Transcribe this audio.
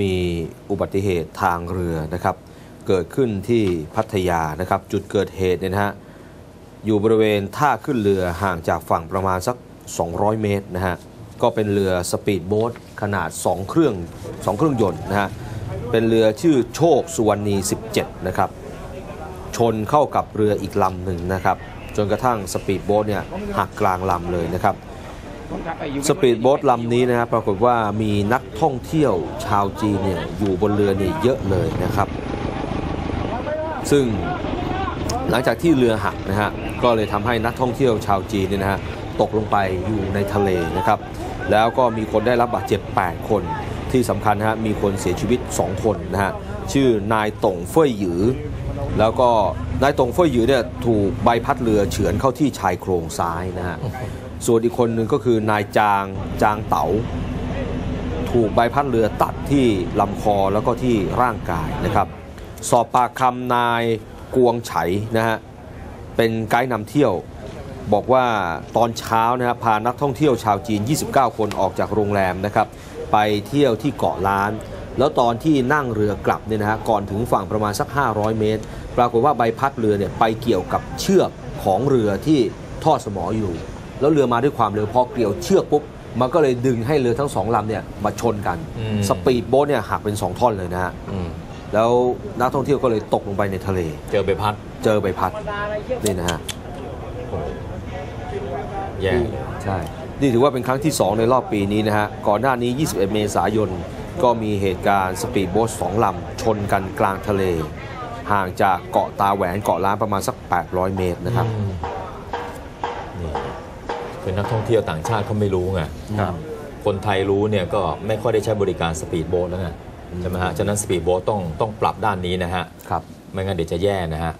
มีอุบัติเหตุทางเรือนะครับ เกิดขึ้นที่พัทยานะครับ จุดเกิดเหตุเนี่ยนะฮะอยู่บริเวณท่าขึ้นเรือห่างจากฝั่งประมาณสัก 200 เมตรนะฮะก็เป็นเรือสปีดโบ๊ทขนาด 2 เครื่อง 2 เครื่องยนต์นะฮะเป็นเรือชื่อโชคสุวรรณี 17 นะครับ ชนเข้ากับเรืออีกลำหนึ่งนะครับ จนกระทั่งสปีดโบ๊ทเนี่ยหักกลางลำเลยนะครับ สปีดโบ๊ทลำนี้นะครับปรากฏว่ามีนักท่องเที่ยวชาวจีนเนี่ยอยู่บนเรือเนี่ยเยอะเลยนะครับ ซึ่งหลังจากที่เรือหักนะฮะก็เลยทำให้นักท่องเที่ยวชาวจีนเนี่ยนะฮะตกลงไปอยู่ในทะเลนะครับ แล้วก็มีคนได้รับบาดเจ็บ 8 คนที่สำคัญนะฮะมีคนเสียชีวิต 2 คนนะฮะชื่อนายต่งเฟ่ยหยือ แล้วก็นายตงเฟ่ยหยือเนี่ยถูกใบพัดเรือเฉือนเข้าที่ชายโครงซ้ายนะฮะ ส่วนอีกคนหนึ่งก็คือนายจางจางเต๋าถูกใบพัดเรือตัดที่ลำคอแล้วก็ที่ร่างกายนะครับ สอบปากคำนายกวงไฉนะฮะเป็นไกด์นำเที่ยวบอกว่าตอนเช้านะครับพานักท่องเที่ยวชาวจีน 29 คนออกจากโรงแรมนะครับ ไปเที่ยวที่เกาะล้าน แล้วตอนที่นั่งเรือกลับเนี่ยนะฮะก่อนถึงฝั่งประมาณสัก 500 เมตร ปรากฏว่าใบพัดเรือเนี่ยไปเกี่ยวกับเชือกของเรือที่ทอดสมออยู่ แล้วเรือมาด้วยความเร็วพอเกี่ยวเชือกปุ๊บมันก็เลยดึงให้เรือทั้งสองลำเนี่ยมาชนกันอืมสปีดโบ๊ทเนี่ยหักเป็น 2 ท่อนเลยนะฮะอืมแล้วนักท่องเที่ยวก็เลยตกลงไปในทะเล เจอใบพัด เจอใบพัดนี่นะฮะโอ้แย่เลยใช่ นี่ถือว่าเป็นครั้งที่ 2 ในรอบปีนี้นะฮะ ก่อนหน้านี้ 21 เมษายน ก็มีเหตุการณ์สปีดโบ๊ทสองลำชนกันกลางทะเล ห่างจากเกาะตาแหวนเกาะล้านประมาณสัก 800 เมตรนะครับ อืมนี่เป็นนักท่องเที่ยวต่างชาติเขาไม่รู้ไงครับ คนไทยรู้เนี่ยก็ไม่ค่อยได้ใช้บริการสปีดโบ๊ทแล้วไงใช่ไหมฮะฉะนั้นสปีดโบ๊ทต้องต้องปรับด้านนี้นะฮะครับไม่งั้นเดี๋ยวจะแย่นะฮะ